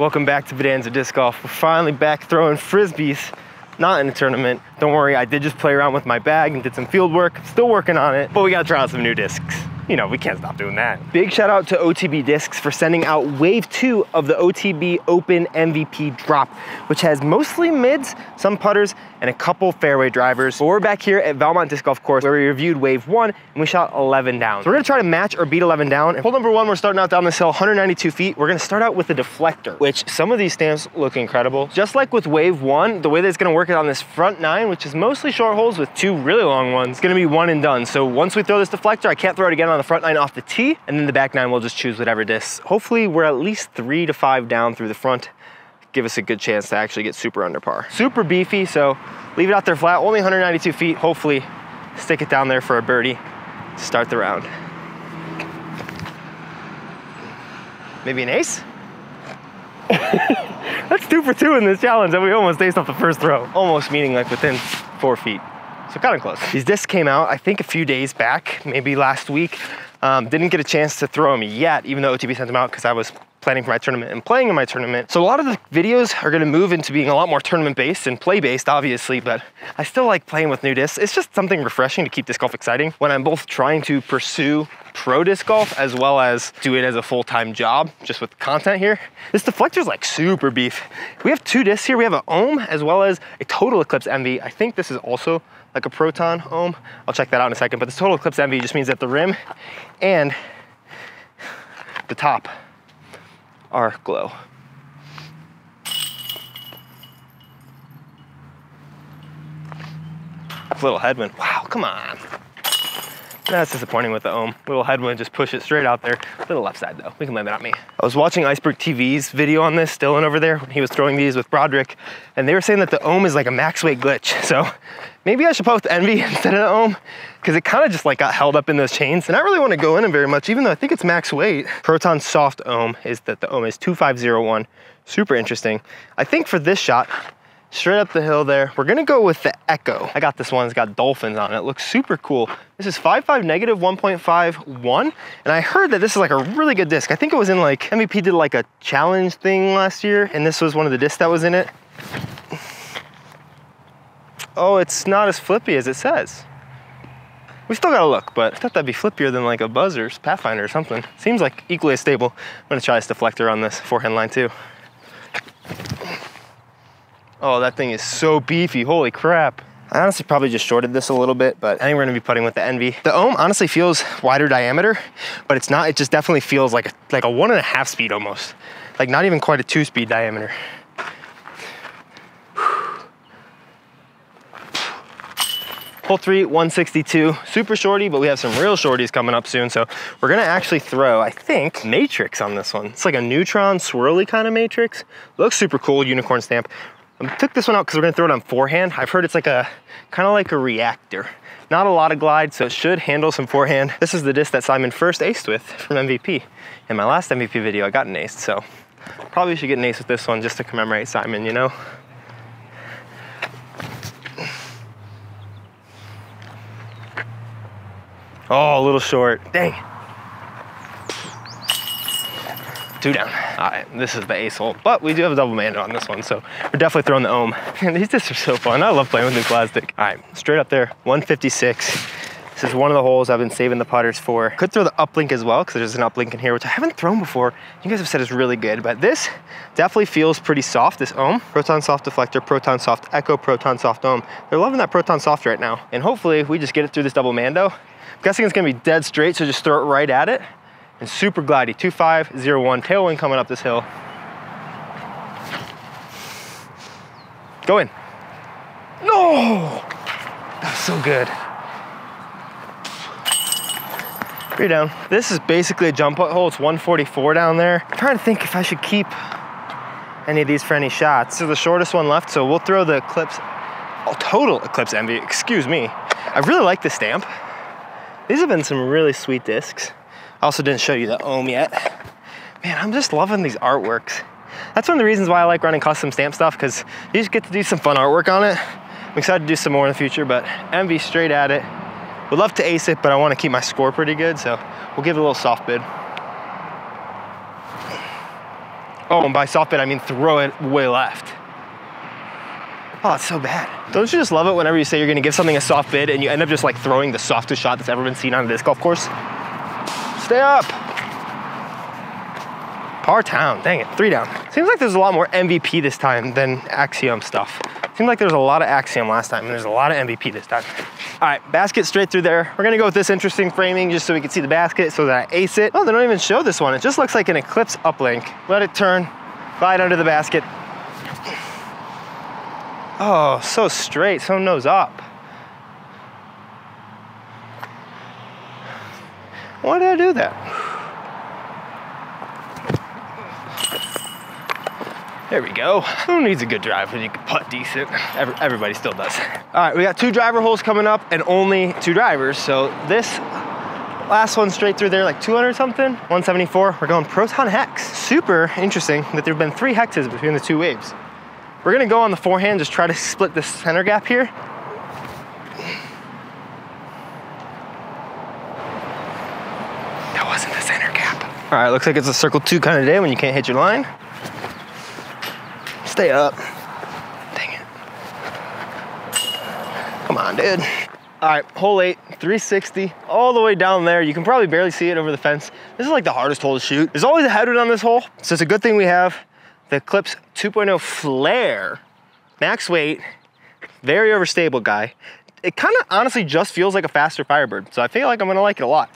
Welcome back to Bodanza Disc Golf. We're finally back throwing Frisbees, not in a tournament. Don't worry, I did just play around with my bag and did some field work. Still working on it, but we gotta try out some new discs you know, we can't stop doing that. Big shout out to OTB Discs for sending out wave two of the OTB Open MVP drop, which has mostly mids, some putters, and a couple fairway drivers. But we're back here at Valmont Disc Golf Course where we reviewed wave one and we shot 11 down. So we're gonna try to match or beat 11 down. And hole number one, we're starting out down this hill, 192 feet. We're gonna start out with the deflector, which some of these stamps look incredible. Just like with wave one, the way that it's gonna work it on this front nine, which is mostly short holes with two really long ones, it's gonna be one and done. So once we throw this deflector, I can't throw it again on the front nine off the tee, and then the back nine we'll just choose whatever discs. Hopefully we're at least three to five down through the front, give us a good chance to actually get super under par. Super beefy, so leave it out there flat, only 192 feet, hopefully stick it down there for a birdie to start the round. Maybe an ace? That's two for two in this challenge and we almost aced off the first throw. Almost meaning like within four feet. So kind of close. These discs came out, I think a few days back, maybe last week. Um, didn't get a chance to throw them yet, even though OTB sent them out because I was planning for my tournament and playing in my tournament. So a lot of the videos are gonna move into being a lot more tournament based and play based, obviously, but I still like playing with new discs. It's just something refreshing to keep disc golf exciting when I'm both trying to pursue pro disc golf as well as do it as a full-time job just with content here. This deflector's like super beef. We have two discs here. We have an ohm as well as a total eclipse envy. I think this is also like a proton ohm. I'll check that out in a second, but this total eclipse envy just means that the rim and the top are glow. Little headwind, wow, come on. That's disappointing with the ohm. Little headwind, just push it straight out there. Little left side though, we can blame it on me. I was watching Iceberg TV's video on this, Dylan over there, when he was throwing these with Broderick, and they were saying that the ohm is like a max weight glitch. So maybe I should post Envy instead of the ohm, because it kind of just like got held up in those chains. And I really want to go in them very much, even though I think it's max weight. Proton soft ohm is that the ohm is 2501. Super interesting. I think for this shot, straight up the hill there. We're gonna go with the Echo. I got this one, it's got dolphins on it. It looks super cool. This is 5.5 negative 1.51. And I heard that this is like a really good disc. I think it was in like, MVP did like a challenge thing last year and this was one of the discs that was in it. Oh, it's not as flippy as it says. We still gotta look, but I thought that'd be flippier than like a Buzzers, Pathfinder or something. Seems like equally as stable. I'm gonna try this deflector on this forehand line too. Oh, that thing is so beefy, holy crap. I honestly probably just shorted this a little bit, but I think we're gonna be putting with the Envy. The Ohm honestly feels wider diameter, but it's not, it just definitely feels like a, like a one and a half speed almost. Like not even quite a two speed diameter. Hole three, 162, super shorty, but we have some real shorties coming up soon. So we're gonna actually throw, I think, matrix on this one. It's like a neutron swirly kind of matrix. Looks super cool, unicorn stamp. I took this one out because we're gonna throw it on forehand. I've heard it's like a, kind of like a reactor. Not a lot of glide, so it should handle some forehand. This is the disc that Simon first aced with from MVP. In my last MVP video, I got an ace, so probably should get an ace with this one just to commemorate Simon, you know? Oh, a little short, dang. Two down. All right, this is the ace hole, but we do have a double mando on this one, so we're definitely throwing the ohm. Man, these discs are so fun. I love playing with new plastic. All right, straight up there, 156. This is one of the holes I've been saving the putters for. Could throw the uplink as well, because there's an uplink in here, which I haven't thrown before. You guys have said is really good, but this definitely feels pretty soft, this ohm. Proton soft deflector, proton soft echo, proton soft ohm. They're loving that proton soft right now. And hopefully we just get it through this double mando. I'm guessing it's gonna be dead straight, so just throw it right at it and super glidey, 2501, tailwind coming up this hill. Go in. No! That's so good. Three down. This is basically a jump hole. It's 144 down there. I'm trying to think if I should keep any of these for any shots. This is the shortest one left, so we'll throw the Eclipse, oh, total Eclipse Envy, excuse me. I really like this stamp. These have been some really sweet discs. I also didn't show you the ohm yet. Man, I'm just loving these artworks. That's one of the reasons why I like running custom stamp stuff because you just get to do some fun artwork on it. I'm excited to do some more in the future, but Envy straight at it. Would love to ace it, but I want to keep my score pretty good, so we'll give it a little soft bid. Oh, and by soft bid, I mean throw it way left. Oh, it's so bad. Don't you just love it whenever you say you're gonna give something a soft bid and you end up just like throwing the softest shot that's ever been seen on a disc golf course? Stay up. Par town, dang it, three down. Seems like there's a lot more MVP this time than Axiom stuff. Seems like there's a lot of Axiom last time and there's a lot of MVP this time. All right, basket straight through there. We're gonna go with this interesting framing just so we can see the basket so that I ace it. Oh, they don't even show this one. It just looks like an Eclipse uplink. Let it turn, glide under the basket. Oh, so straight, so nose up. Why did I do that? There we go. Who needs a good drive when you can putt decent? Every, everybody still does. All right, we got two driver holes coming up and only two drivers. So this last one straight through there, like 200 something, 174. We're going Proton Hex. Super interesting that there've been three hexes between the two waves. We're gonna go on the forehand, just try to split the center gap here. That wasn't the center gap. All right, looks like it's a circle two kind of day when you can't hit your line. Stay up. Dang it. Come on, dude. All right, hole eight, 360, all the way down there. You can probably barely see it over the fence. This is like the hardest hole to shoot. There's always a headwind on this hole, so it's a good thing we have the Eclipse 2.0 Flare. Max weight, very overstable guy. It kind of honestly just feels like a faster Firebird, so I feel like I'm gonna like it a lot.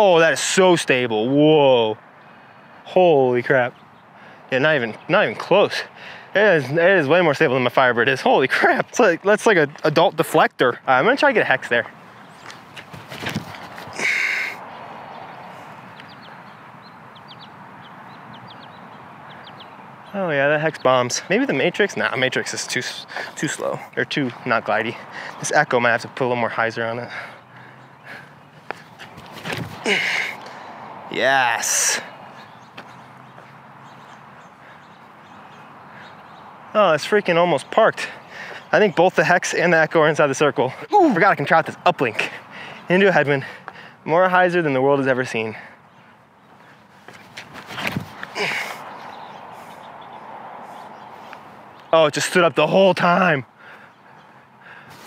Oh, that is so stable, whoa. Holy crap. Yeah, not even, not even close. It is, it is way more stable than my Firebird is. Holy crap, it's like, that's like an adult deflector. Right, I'm gonna try to get a hex there. Oh yeah, that hex bombs. Maybe the Matrix? Nah, Matrix is too too slow. Or too not glidey. This Echo might have to put a little more hyzer on it. Yes. Oh, it's freaking almost parked. I think both the Hex and the Echo are inside the circle. Ooh, forgot I can try out this uplink into a headwind. More hyzer than the world has ever seen. Oh, it just stood up the whole time.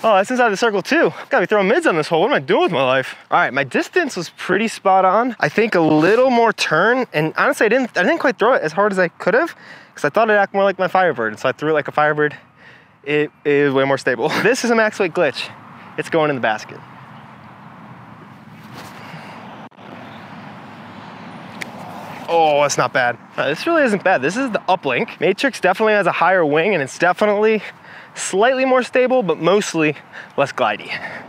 Oh, that's inside the circle too. Gotta be throwing mids on this hole. What am I doing with my life? All right, my distance was pretty spot on. I think a little more turn, and honestly, I didn't, I didn't quite throw it as hard as I could have, because I thought it'd act more like my Firebird. So I threw it like a Firebird. It is way more stable. this is a max weight glitch. It's going in the basket. Oh, that's not bad. Uh, this really isn't bad. This is the uplink. Matrix definitely has a higher wing and it's definitely slightly more stable, but mostly less glidey.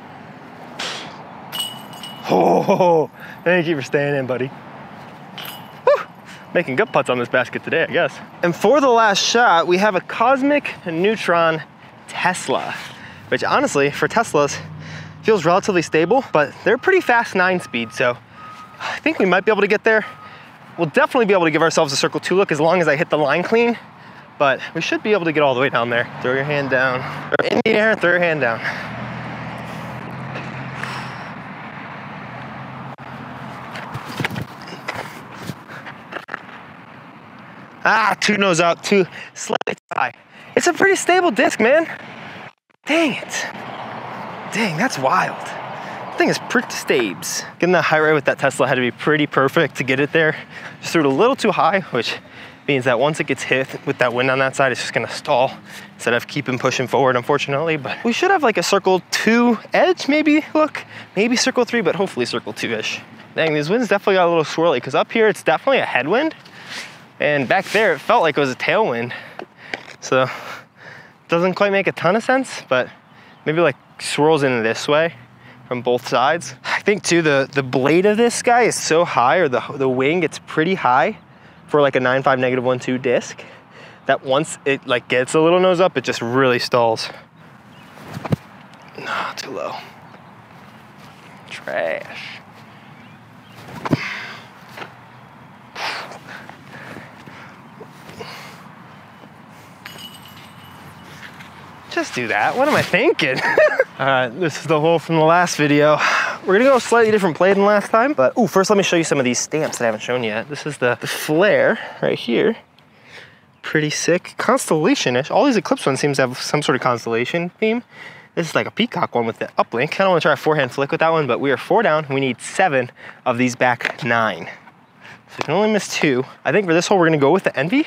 Oh, thank you for staying in, buddy. Whew. Making good putts on this basket today, I guess. And for the last shot, we have a Cosmic Neutron Tesla, which honestly, for Teslas, feels relatively stable, but they're pretty fast nine speed, so I think we might be able to get there We'll definitely be able to give ourselves a circle two look as long as I hit the line clean, but we should be able to get all the way down there. Throw your hand down, in the air, throw your hand down. Ah, two nose out, two slightly high. It's a pretty stable disc, man. Dang it. Dang, that's wild thing is pretty stabs. Getting that high rate with that Tesla had to be pretty perfect to get it there. Just threw it a little too high, which means that once it gets hit with that wind on that side, it's just gonna stall instead of keeping pushing forward, unfortunately. But we should have like a circle two edge, maybe, look. Maybe circle three, but hopefully circle two-ish. Dang, these winds definitely got a little swirly, because up here it's definitely a headwind, and back there it felt like it was a tailwind. So, doesn't quite make a ton of sense, but maybe like swirls in this way from both sides. I think too, the, the blade of this guy is so high, or the, the wing it's pretty high for like a 9.5 negative 1.2 disc, that once it like gets a little nose up, it just really stalls. Nah, too low. Trash. Just do that. What am I thinking? All right, this is the hole from the last video. we're gonna go a slightly different play than last time, but ooh, first let me show you some of these stamps that I haven't shown yet. This is the, the flare right here. Pretty sick, constellation-ish. All these Eclipse ones seems to have some sort of constellation theme. This is like a peacock one with the uplink. I don't wanna try a forehand flick with that one, but we are four down. We need seven of these back nine. So we can only miss two. I think for this hole, we're gonna go with the Envy.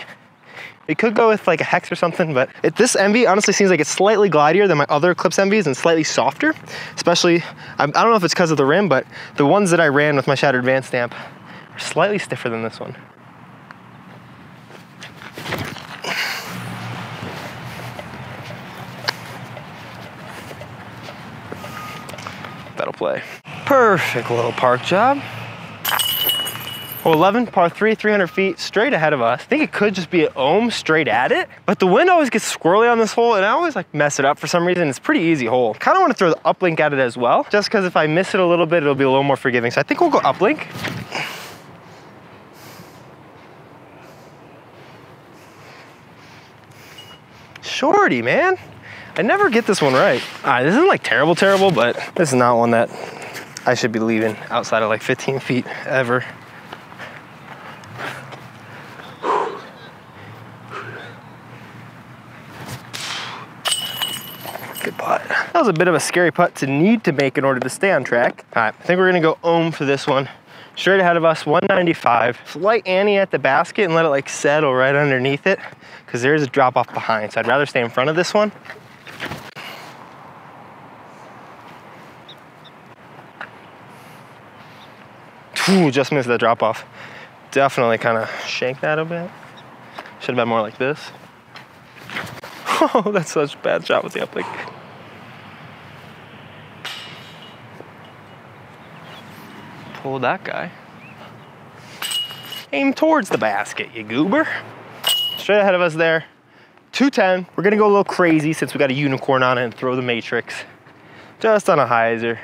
We could go with like a hex or something, but it, this Envy honestly seems like it's slightly glidier than my other Eclipse Envies and slightly softer. Especially, I, I don't know if it's because of the rim, but the ones that I ran with my Shattered Vans stamp are slightly stiffer than this one. That'll play. Perfect little park job. Well, 11, par three, 300 feet straight ahead of us. I think it could just be an ohm straight at it, but the wind always gets squirrely on this hole and I always like mess it up for some reason. It's pretty easy hole. Kind of want to throw the uplink at it as well, just because if I miss it a little bit, it'll be a little more forgiving. So I think we'll go uplink. Shorty, man. I never get this one right. All right, this isn't like terrible, terrible, but this is not one that I should be leaving outside of like 15 feet ever. Good putt. That was a bit of a scary putt to need to make in order to stay on track. All right, I think we're gonna go ohm for this one. Straight ahead of us, 195. Slight Annie at the basket and let it like settle right underneath it because there is a drop off behind. So I'd rather stay in front of this one. Ooh, just missed that drop off. Definitely kind of shanked that a bit. Should have been more like this. Oh, that's such a bad shot with the uplink. Pull that guy. Aim towards the basket, you goober. Straight ahead of us there. 210. We're gonna go a little crazy since we got a unicorn on it and throw the matrix. Just on a hyzer.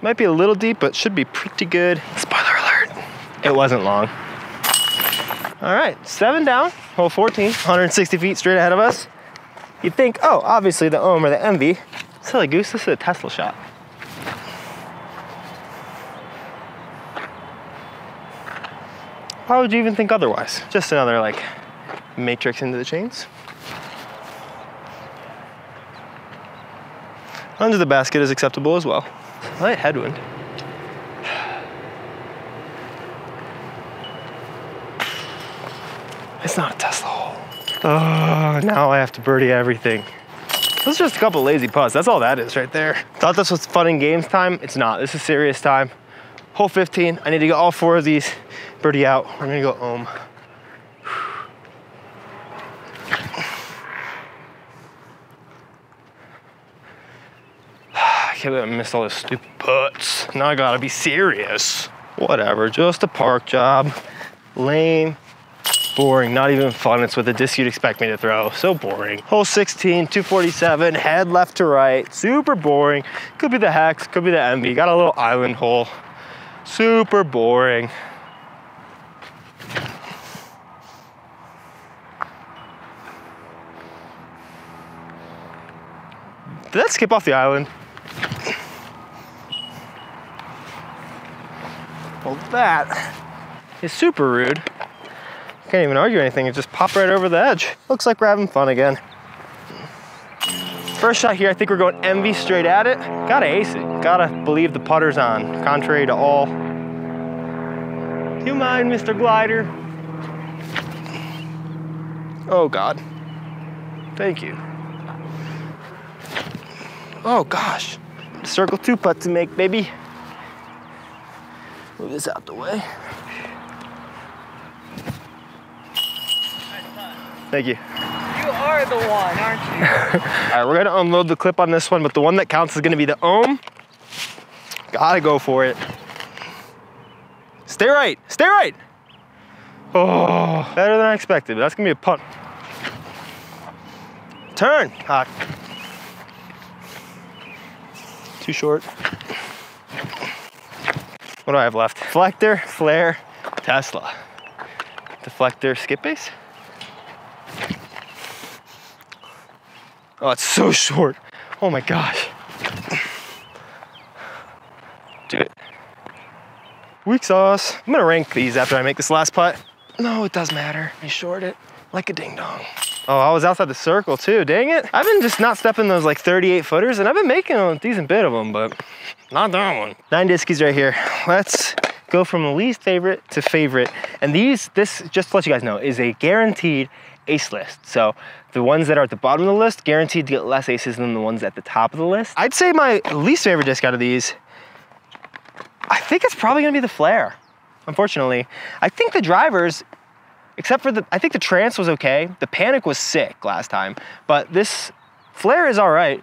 Might be a little deep, but should be pretty good. Spoiler alert, it wasn't long. All right, seven down, hole 14, 160 feet straight ahead of us. You'd think, oh, obviously the Ohm or the Envy. Silly goose, this is a Tesla shot. Why would you even think otherwise? Just another like matrix into the chains. Under the basket is acceptable as well. Light headwind. It's not a Tesla. Oh, now I have to birdie everything. This is just a couple lazy putts. That's all that is right there. Thought this was fun and games time. It's not. This is serious time. Hole 15. I need to get all four of these birdie out. We're gonna go ohm. I can't believe I missed all those stupid putts. Now I gotta be serious. Whatever, just a park job. Lame, boring, not even fun. It's with a disc you'd expect me to throw. So boring. Hole 16, 247, head left to right. Super boring. Could be the hex, could be the envy. Got a little island hole. Super boring. Did that skip off the island? Well, that is super rude. Can't even argue anything, it just popped right over the edge. Looks like we're having fun again. First shot here, I think we're going envy straight at it. Gotta ace it, gotta believe the putter's on, contrary to all. Do you mind, Mr. Glider? Oh God, thank you. Oh gosh, circle two putt to make, baby. Move this out the way. Thank you. You are the one, aren't you? All right, we're gonna unload the clip on this one, but the one that counts is gonna be the ohm. Gotta go for it. Stay right, stay right. Oh, better than I expected, but that's gonna be a punt. Turn, ah. Too short. What do I have left? Deflector, flare, Tesla. Deflector, skip base. Oh, it's so short. Oh my gosh. Dude. Weak sauce. I'm gonna rank these after I make this last putt. No, it does matter. I short it like a ding dong. Oh, I was outside the circle too, dang it. I've been just not stepping those like 38 footers and I've been making a decent bit of them, but not that one. Nine diskies right here. Let's go from the least favorite to favorite. And these, this, just to let you guys know, is a guaranteed ace list. So the ones that are at the bottom of the list, guaranteed to get less aces than the ones at the top of the list. I'd say my least favorite disc out of these, I think it's probably gonna be the flare, unfortunately. I think the drivers, except for the, I think the trance was okay. The panic was sick last time, but this flare is all right.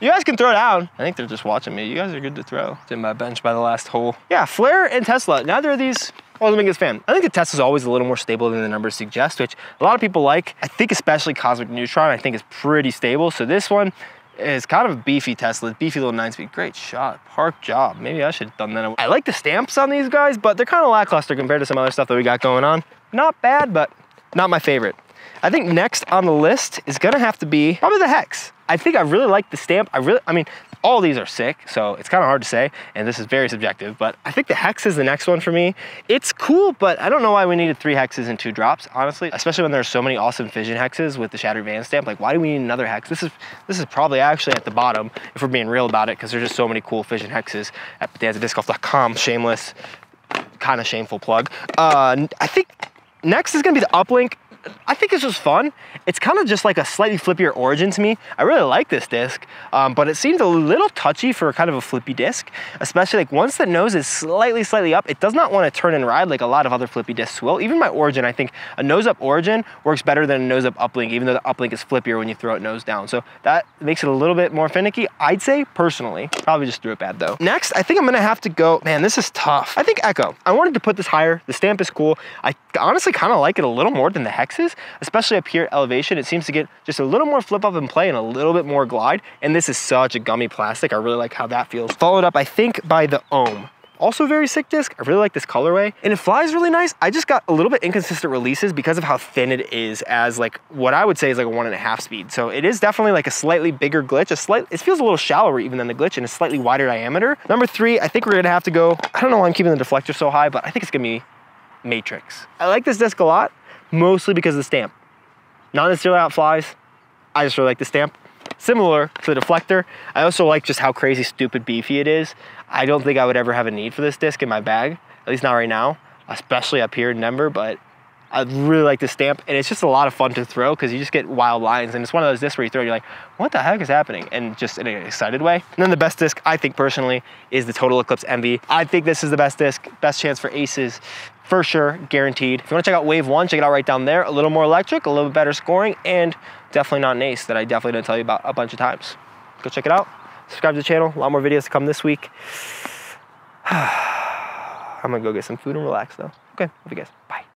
You guys can throw down. I think they're just watching me. You guys are good to throw. It's in my bench by the last hole. Yeah, Flare and Tesla, neither of these wasn't the biggest fan. I think the test Tesla's always a little more stable than the numbers suggest, which a lot of people like. I think especially Cosmic Neutron, I think is pretty stable. So this one is kind of a beefy Tesla, beefy little nine speed. Great shot, park job. Maybe I should have done that. I like the stamps on these guys, but they're kind of lackluster compared to some other stuff that we got going on. Not bad, but not my favorite. I think next on the list is gonna have to be probably the Hex. I think I really like the stamp. I really, I mean, all these are sick, so it's kind of hard to say, and this is very subjective, but I think the hex is the next one for me. It's cool, but I don't know why we needed three hexes and two drops, honestly, especially when there's so many awesome fission hexes with the Shattered Van stamp. Like, why do we need another hex? This is this is probably actually at the bottom, if we're being real about it, because there's just so many cool fission hexes at bodanzadiscgolf.com. Shameless, kind of shameful plug. Uh, I think next is gonna be the uplink I think it's just fun. It's kind of just like a slightly flippier origin to me. I really like this disc, um, but it seems a little touchy for kind of a flippy disc, especially like once the nose is slightly, slightly up, it does not want to turn and ride like a lot of other flippy discs will. Even my origin, I think a nose up origin works better than a nose up uplink, even though the uplink is flippier when you throw it nose down. So that makes it a little bit more finicky, I'd say personally. Probably just threw it bad though. Next, I think I'm gonna have to go, man, this is tough. I think Echo. I wanted to put this higher. The stamp is cool. I honestly kind of like it a little more than the Hexes, especially up here at elevation. It seems to get just a little more flip up and play and a little bit more glide. And this is such a gummy plastic. I really like how that feels. Followed up, I think, by the Ohm. Also very sick disc. I really like this colorway and it flies really nice. I just got a little bit inconsistent releases because of how thin it is as like what I would say is like a one and a half speed. So it is definitely like a slightly bigger glitch. A slight, it feels a little shallower even than the glitch and a slightly wider diameter. Number three, I think we're gonna have to go, I don't know why I'm keeping the deflector so high, but I think it's gonna be Matrix. I like this disc a lot, mostly because of the stamp. Not necessarily how it flies, I just really like the stamp. Similar to the deflector, I also like just how crazy stupid beefy it is. I don't think I would ever have a need for this disc in my bag, at least not right now, especially up here in Denver, but I really like the stamp, and it's just a lot of fun to throw because you just get wild lines, and it's one of those discs where you throw, you're like, what the heck is happening? And just in an excited way. And then the best disc, I think personally, is the Total Eclipse Envy. I think this is the best disc, best chance for aces, for sure, guaranteed. If you wanna check out Wave 1, check it out right down there. A little more electric, a little better scoring, and definitely not an ace that I definitely didn't tell you about a bunch of times. Go check it out. Subscribe to the channel. A lot more videos to come this week. I'm gonna go get some food and relax though. Okay, love you guys. Bye.